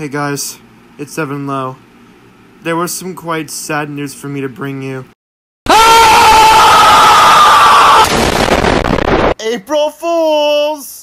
Hey guys, it's Evan Lowe. There was some quite sad news for me to bring you. April Fools!